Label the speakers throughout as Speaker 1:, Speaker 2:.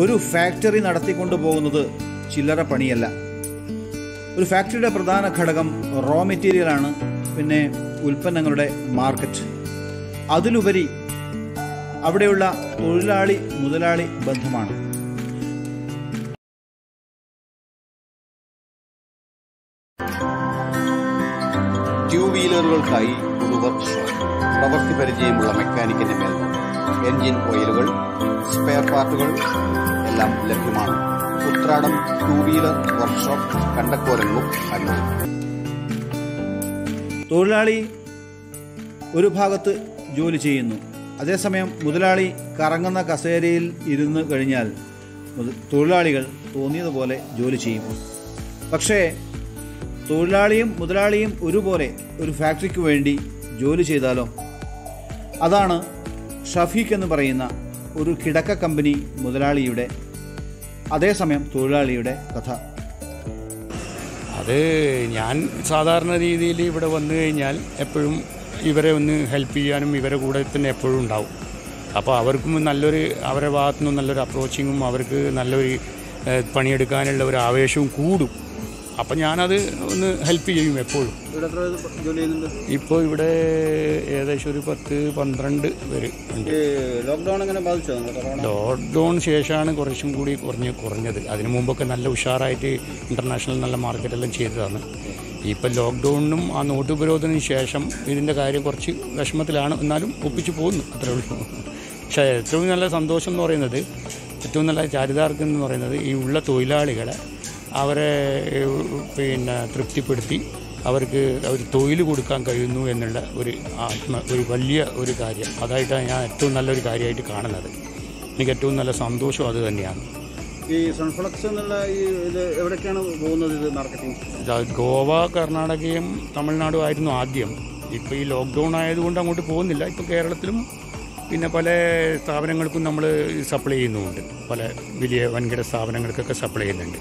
Speaker 1: ഒരു ഫാക്ടറി നടത്തിക്കൊണ്ടു പോകുന്നത് ചില്ലറ പണിയല്ല. ഒരു ഫാക്ടറിയുടെ പ്രധാന ഘടകം റോ മെറ്റീരിയലാണ് പിന്നെ ഉൽപ്പന്നങ്ങളുടെ മാർക്കറ്റ് അതിലുപരി അവിടെയുള്ള തൊഴിലാളി മുതലാളി ബന്ധമാണ്.
Speaker 2: ടൂ വീലറുകൾക്കായി ഒരു വർക്ക്ഷോപ്പ് പ്രവൃത്തി പരിചയമുള്ള മെക്കാനിക്കിന്റെ മേൽനോട്ടം. എൻജിൻ ഓയിലുകൾ സ്പെയർ പാർട്ടുകൾ എല്ലാം ലഭ്യമാണ്. ഉത്രാടം ടൂ വീലർ വർക്ക്ഷോപ്പ് കണ്ടക്കോരങ്ങും അന്നൂർ
Speaker 1: തൊഴിലാളി ഒരു ഭാഗത്ത് ജോലി ചെയ്യുന്നു. അതേസമയം മുതലാളി കറങ്ങുന്ന കസേരയിൽ ഇരുന്ന് കഴിഞ്ഞാൽ തൊഴിലാളികൾ തോന്നിയതുപോലെ ജോലി ചെയ്യും. പക്ഷേ തൊഴിലാളിയും മുതലാളിയും ഒരുപോലെ ഒരു ഫാക്ടറിക്ക് വേണ്ടി ജോലി ചെയ്താലോ? അതാണ് ഷഫീഖ് എന്ന് പറയുന്ന ഒരു കിടക്ക കമ്പനി മുതലാളിയുടെ അതേസമയം തൊഴിലാളിയുടെ കഥ.
Speaker 3: അത് ഞാൻ സാധാരണ രീതിയിൽ ഇവിടെ വന്നു കഴിഞ്ഞാൽ എപ്പോഴും ഇവരെ ഒന്ന് ഹെൽപ്പ് ചെയ്യാനും ഇവരെ കൂടെ തന്നെ എപ്പോഴും ഉണ്ടാവും. അപ്പോൾ അവർക്കും നല്ലൊരു അവരുടെ ഭാഗത്തു നിന്നും നല്ലൊരു അപ്രോച്ചിങ്ങും അവർക്ക് നല്ലൊരു പണിയെടുക്കാനുള്ള ഒരു ആവേശവും കൂടും. അപ്പം ഞാനത് ഒന്ന് ഹെൽപ്പ് ചെയ്യും എപ്പോഴും. ഇപ്പോൾ ഇവിടെ ഏകദേശം ഒരു പത്ത് പന്ത്രണ്ട് പേര് ഉണ്ട്.
Speaker 1: ലോക്ക്ഡൗൺ
Speaker 3: ശേഷമാണ് കുറച്ചും കൂടി കുറഞ്ഞ് കുറഞ്ഞത്. അതിനു മുമ്പൊക്കെ നല്ല ഉഷാറായിട്ട് ഇന്റർനാഷണൽ നല്ല മാർക്കറ്റെല്ലാം ചെയ്തതാണ്. ഇപ്പം ലോക്ക്ഡൗണിനും ആ നോട്ട് ഉപരോധത്തിനും ശേഷം ഇതിന്റെ കാര്യം കുറച്ച് വിഷമത്തിലാണ്. എന്നാലും ഒപ്പിച്ചു പോകുന്നു അത്രേ ഉള്ളൂ. പക്ഷേ ഏറ്റവും നല്ല സന്തോഷം എന്ന് പറയുന്നത് ഏറ്റവും നല്ല ചാരിതാർത്ഥ്യം എന്ന് പറയുന്നത് ഈ ഉള്ള തൊഴിലാളികളെ അവരെ പിന്നെ തൃപ്തിപ്പെടുത്തി അവർക്ക് അവർ തൊഴിൽ കൊടുക്കാൻ കഴിയുന്നു എന്നുള്ള ഒരു ആത്മ ഒരു വലിയ ഒരു കാര്യം. അതായിട്ടാണ് ഞാൻ ഏറ്റവും നല്ലൊരു കാര്യമായിട്ട് കാണുന്നത്. എനിക്ക് ഏറ്റവും നല്ല സന്തോഷം അത് തന്നെയാണ്.
Speaker 1: ഈ സൺഫ്ലക്സ് എന്നുള്ള ഈ ഇത് എവിടേക്കാണ് പോകുന്നത് ഇത് മാർക്കറ്റിംഗ്
Speaker 3: ഗോവ കർണാടകയും തമിഴ്നാടും ആയിരുന്നു ആദ്യം. ഇപ്പോൾ ഈ ലോക്ക്ഡൗൺ ആയതുകൊണ്ട് അങ്ങോട്ട് പോകുന്നില്ല. ഇപ്പോൾ കേരളത്തിലും പിന്നെ പല സ്ഥാപനങ്ങൾക്കും നമ്മൾ സപ്ലൈ ചെയ്യുന്നുമുണ്ട്. പല വലിയ വൻകിട സ്ഥാപനങ്ങൾക്കൊക്കെ സപ്ലൈ ചെയ്യുന്നുണ്ട്.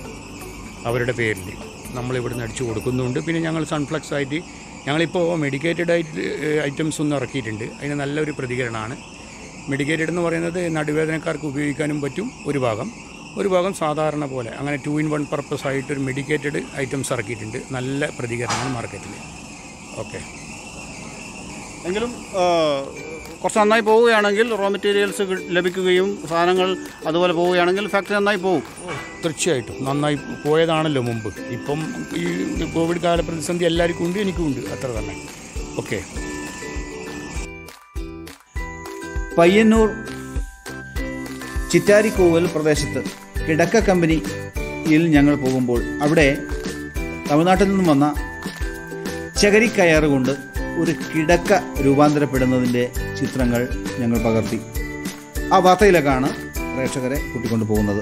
Speaker 3: അവരുടെ പേരിൽ നമ്മൾ ഇവിടുന്ന് അടിച്ചു കൊടുക്കുന്നുണ്ട്. പിന്നെ ഞങ്ങൾ സൺഫ്ലക്സ് ആയിട്ട് ഞങ്ങളിപ്പോൾ മെഡിക്കേറ്റഡ് ആയിട്ട് ഐറ്റംസ് ഒന്നും ഇറക്കിയിട്ടുണ്ട്. അതിന് നല്ലൊരു പ്രതികരണമാണ്. മെഡിക്കേറ്റഡ് എന്ന് പറയുന്നത് നടുവേദനക്കാർക്ക് ഉപയോഗിക്കാനും പറ്റും ഒരു ഭാഗം. ഒരു ഭാഗം സാധാരണ പോലെ അങ്ങനെ ടു ഇൻ വൺ പർപ്പസ് ആയിട്ട് ഒരു മെഡിക്കേറ്റഡ് ഐറ്റംസ് ഇറക്കിയിട്ടുണ്ട്. നല്ല പ്രതികരണമാണ് മാർക്കറ്റിൽ ഓക്കെ
Speaker 1: എങ്കിലും കുറച്ച് നന്നായി പോവുകയാണെങ്കിൽ റോ മെറ്റീരിയൽസ് ലഭിക്കുകയും സാധനങ്ങൾ അതുപോലെ പോവുകയാണെങ്കിൽ ഫാക്ടറി നന്നായി പോകും
Speaker 3: തീർച്ചയായിട്ടും. നന്നായി പോയതാണല്ലോ മുമ്പ്. ഇപ്പം ഈ കോവിഡ് കാല പ്രതിസന്ധി എല്ലാവർക്കും ഉണ്ട് എനിക്കും ഉണ്ട്. അത്ര തന്നെ. ഓക്കെ.
Speaker 1: പയ്യന്നൂർ ചിറ്റാരിക്കോവൽ പ്രദേശത്ത് കിടക്ക കമ്പനിയിൽ ഞങ്ങൾ പോകുമ്പോൾ അവിടെ തമിഴ്നാട്ടിൽ നിന്നും വന്ന ചകരിക്കയറുകൊണ്ട് കൊണ്ട് ഒരു കിടക്ക രൂപാന്തരപ്പെടുന്നതിന്റെ ചിത്രങ്ങൾ ഞങ്ങൾ പകർത്തി. ആ വാർത്തയിലേക്കാണ് പ്രേക്ഷകരെ കൂട്ടിക്കൊണ്ടു പോകുന്നത്